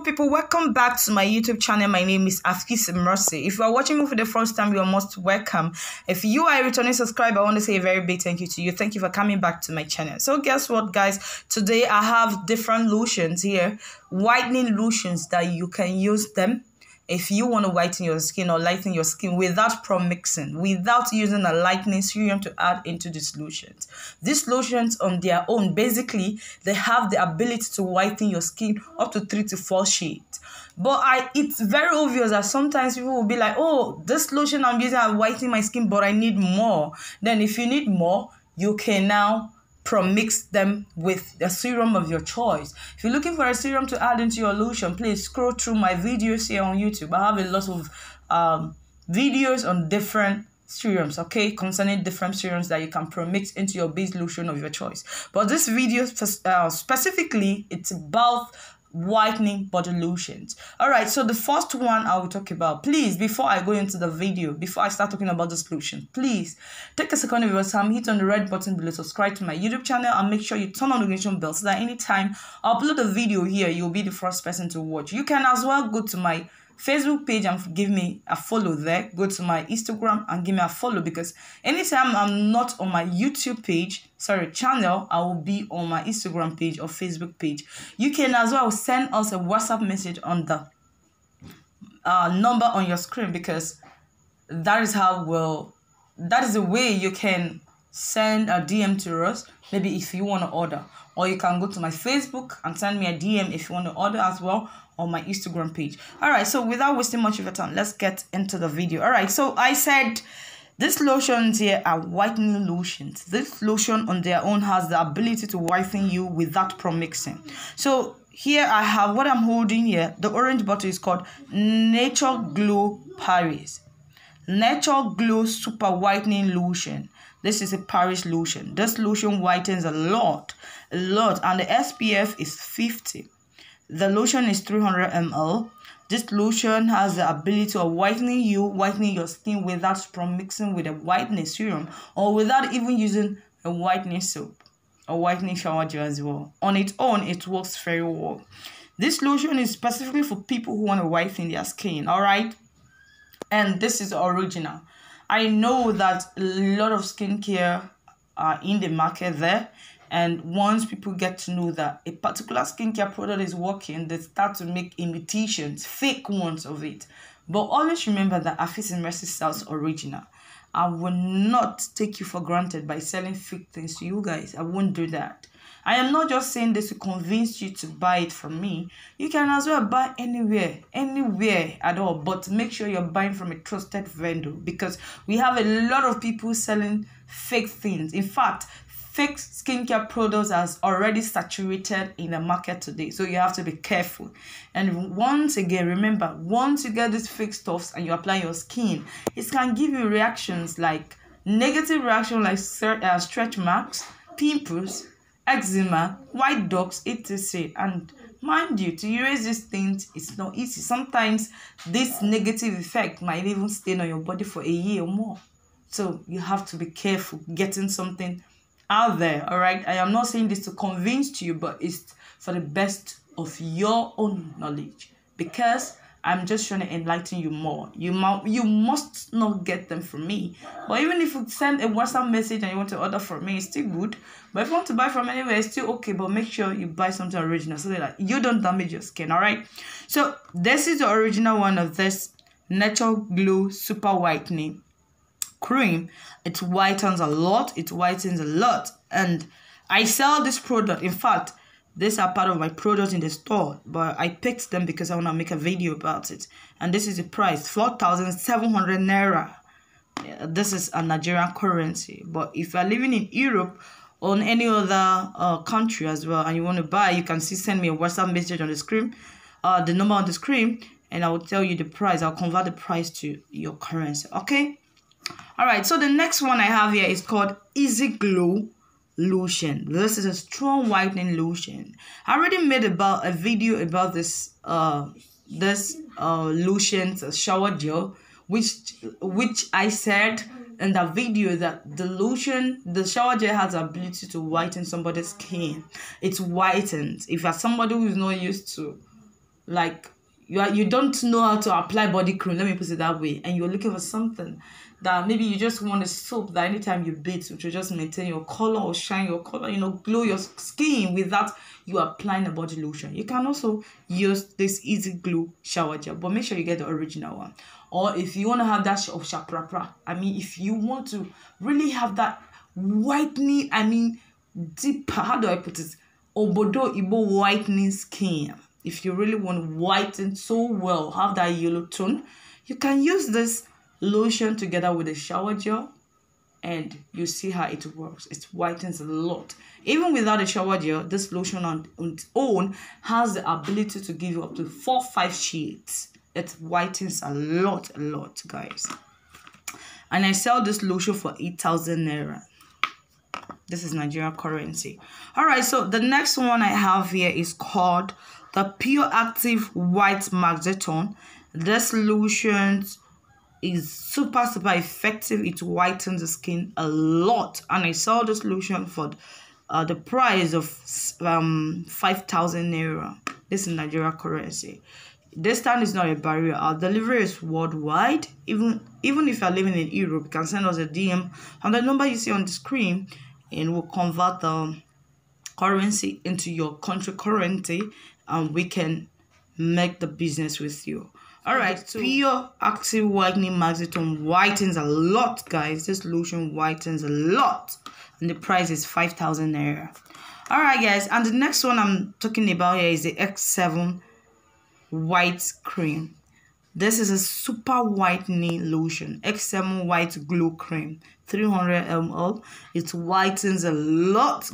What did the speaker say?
people, welcome back to my YouTube channel. My name is Afise Mercy. If you are watching me for the first time, you are most welcome. If you are a returning subscriber, I want to say a very big thank you to you. Thank you for coming back to my channel. So guess what, guys? Today I have different lotions here, whitening lotions that you can use them if you want to whiten your skin or lighten your skin without pro-mixing, without using a lightening serum to add into the solutions. These lotions on their own, basically, they have the ability to whiten your skin up to three to four shades. But I, it's very obvious that sometimes people will be like, oh, this lotion I'm using, I'm whitening my skin, but I need more. Then if you need more, you can now mix them with a serum of your choice. If you're looking for a serum to add into your lotion, please scroll through my videos here on YouTube. I have a lot of um, videos on different serums, okay, concerning different serums that you can mix into your base lotion of your choice. But this video uh, specifically, it's about whitening body lotions. All right so the first one i will talk about please before i go into the video before i start talking about the solution please take a second of your time hit on the red button below subscribe to my youtube channel and make sure you turn on the notification bell so that anytime i upload a video here you'll be the first person to watch. You can as well go to my Facebook page and give me a follow there. Go to my Instagram and give me a follow because anytime I'm not on my YouTube page, sorry, channel, I will be on my Instagram page or Facebook page. You can as well send us a WhatsApp message on the uh, number on your screen because that is how well that is the way you can send a DM to us. Maybe if you want to order, or you can go to my Facebook and send me a DM if you want to order as well on my Instagram page. All right, so without wasting much of your time, let's get into the video. All right, so I said these lotions here are whitening lotions. This lotion on their own has the ability to whiten you without pro-mixing. So here I have what I'm holding here. The orange bottle is called Nature Glow Paris. Nature Glow Super Whitening Lotion. This is a Paris lotion. This lotion whitens a lot, a lot, and the SPF is 50. The lotion is 300 ml. This lotion has the ability of whitening you, whitening your skin without mixing with a whitening serum or without even using a whitening soap or whitening shower gel as well. On its own, it works very well. This lotion is specifically for people who want to whiten their skin, alright? And this is original. I know that a lot of skincare are in the market there and once people get to know that a particular skincare product is working, they start to make imitations, fake ones of it. But always remember that Afis and Mercy sells original. I will not take you for granted by selling fake things to you guys. I won't do that. I am not just saying this to convince you to buy it from me. You can as well buy anywhere, anywhere at all, but make sure you're buying from a trusted vendor because we have a lot of people selling fake things. In fact, fake skincare products are already saturated in the market today so you have to be careful and once again remember once you get these fake stuffs and you apply your skin it can give you reactions like negative reaction like uh, stretch marks pimples eczema white dogs etc and mind you to erase these things is not easy. Sometimes this negative effect might even stay on your body for a year or more. So you have to be careful getting something out there all right? I am not saying this to convince you but it's for the best of your own knowledge. Because i'm just trying to enlighten you more. You must you must not get them from me. But even if you send a whatsapp message and you want to order from me it's still good. But if you want to buy from anywhere it's still okay. But make sure you buy something original so that you don't damage your skin all right? So this is the original one of this natural glow super whitening cream. It whitens a lot. It whitens a lot. And i sell this product. In fact these are part of my products in the store but i picked them because i want to make a video about it. And this is the price 4700 naira. This is a nigerian currency. But if you're living in europe or in any other uh, country as well and you want to buy you can see send me a whatsapp message on the screen uh the number on the screen and i will tell you the price. I'll convert the price to your currency okay? All right so the next one i have here is called easy glow lotion. This is a strong whitening lotion. I already made about a video about this uh this uh lotion shower gel which which i said in the video that the lotion the shower gel has the ability to whiten somebody's skin. It's whitened. If you're somebody who is not used to like you are you don't know how to apply body cream let me put it that way and you're looking for something that maybe you just want a soap that anytime you bathe which will just maintain your color or shine your color you know glow your skin without you applying a body lotion. You can also use this easy glow shower gel but make sure you get the original one. Or if you want to have that of shaprapra i mean if you want to really have that whitening i mean deeper how do i put it? Obodo ibo whitening skin if you really want whiten so well have that yellow tone you can use this lotion together with a shower gel and you see how it works. It whitens a lot. Even without a shower gel this lotion on, on its own has the ability to give you up to four five shades. It whitens a lot a lot guys. And i sell this lotion for 8000 naira this is Nigerian currency. All right, so the next one I have here is called the Pure Active White Maxetone. This solution is super super effective. It whitens the skin a lot, and I saw this solution for uh, the price of um 5000 naira. This is Nigerian currency. This time is not a barrier. Our delivery is worldwide. Even even if you're living in Europe, you can send us a DM on the number you see on the screen and we'll convert the currency into your country currency and we can make the business with you. All right so pure active whitening maxitone whitens a lot guys. This lotion whitens a lot and the price is 5000 naira. All right guys and the next one i'm talking about here is the x7 white cream this is a super whitening lotion, X7 White Glow Cream, 300 ml. It whitens a lot